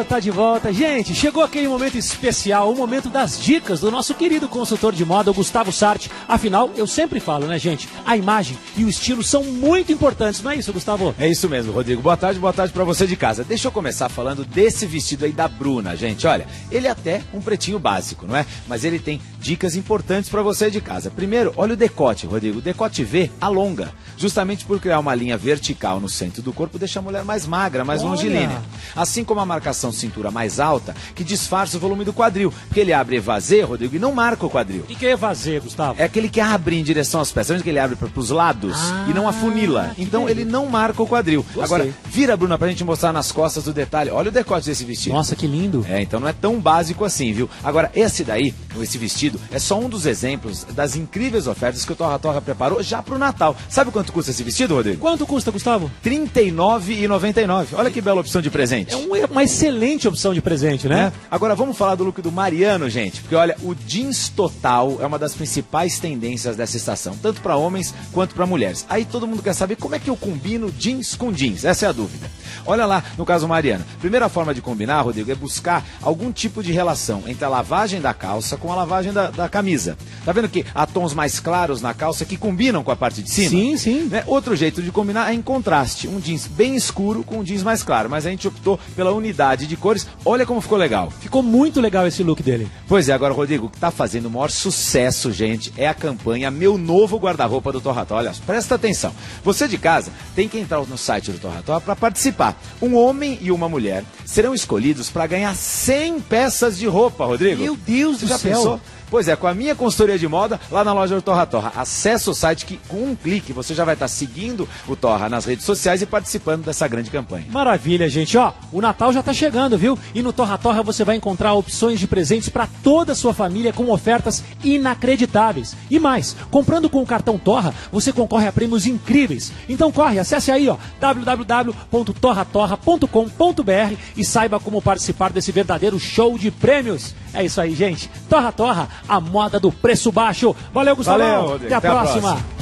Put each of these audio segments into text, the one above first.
Claro, tá de volta. Gente, chegou aquele momento especial, o momento das dicas do nosso querido consultor de moda, o Gustavo Sarti. Afinal, eu sempre falo, né, gente? A imagem e o estilo são muito importantes, não é isso, Gustavo? É isso mesmo, Rodrigo. Boa tarde, boa tarde para você de casa. Deixa eu começar falando desse vestido aí da Bruna, gente. Olha, ele é até um pretinho básico, não é? Mas ele tem dicas importantes para você de casa. Primeiro, olha o decote, Rodrigo. O decote V alonga, justamente por criar uma linha vertical no centro do corpo, deixa a mulher mais magra, mais Olha. longilínea. Assim como a marcação cintura mais alta, que disfarça o volume do quadril, porque ele abre evasê, Rodrigo, e não marca o quadril. O que, que é evasê, Gustavo? É aquele que abre em direção às peças, Sabe que ele abre para os lados e não afunila. que Então ele não marca o quadril. Gostei. Agora, vira, Bruna, pra gente mostrar nas costas do detalhe. Olha o decote desse vestido. Nossa, que lindo. É, então não é tão básico assim, viu? Agora, esse daí, esse vestido, é só um dos exemplos das incríveis ofertas que o Torra Torra preparou já pro Natal. Sabe quanto custa esse vestido, Rodrigo? Quanto custa, Gustavo? R$ 39,99. Olha que bela opção de presente. É um- uma excelente opção de presente, né? né? Agora vamos falar do look do Mariano, gente, porque olha, o jeans total é uma das principais tendências dessa estação, tanto para homens quanto para mulheres. Aí todo mundo quer saber como é que eu combino jeans com jeans, essa é a dúvida. Olha lá, no caso Mariano. Primeira forma de combinar, Rodrigo, é buscar algum tipo de relação entre a lavagem da calça com a lavagem da, da camisa. Tá vendo que há tons mais claros na calça que combinam com a parte de cima? Sim, sim. Né? Outro jeito de combinar é em contraste, um jeans bem escuro com um jeans mais claro, mas a gente optou pela unidade de cores. Olha como ficou legal. Ficou muito legal esse look dele. Pois é, agora, Rodrigo, o que está fazendo o maior sucesso, gente, é a campanha Meu Novo Guarda-Roupa do Torrató. Olha, presta atenção. Você de casa tem que entrar no site do Torrató para participar. Um homem e uma mulher serão escolhidos para ganhar 100 peças de roupa, Rodrigo. Meu Deus Você do já céu. pensou? Pois é, com a minha consultoria de moda lá na loja do Torra Torra. Acesse o site que com um clique você já vai estar seguindo o Torra nas redes sociais e participando dessa grande campanha. Maravilha, gente. Ó, o Natal já tá chegando, viu? E no Torra Torra você vai encontrar opções de presentes para toda a sua família com ofertas inacreditáveis. E mais, comprando com o cartão Torra, você concorre a prêmios incríveis. Então corre, acesse aí, ó, www.torratorra.com.br e saiba como participar desse verdadeiro show de prêmios. É isso aí, gente. Torra Torra, a moda do preço baixo. Valeu, Gustavo. Valeu, Rodrigo. Até a Até a próxima. próxima.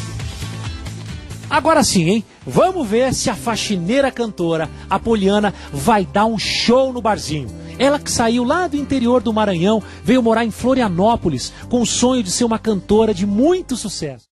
Agora sim, hein? Vamos ver se a faxineira cantora, a Poliana, vai dar um show no barzinho. Ela que saiu lá do interior do Maranhão, veio morar em Florianópolis com o sonho de ser uma cantora de muito sucesso.